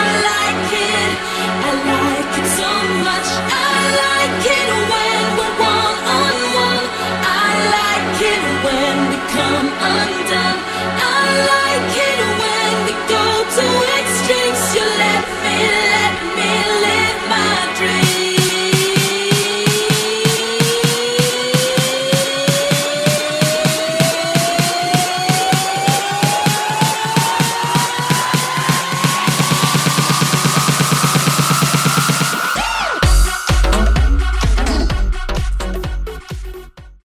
I like it. I like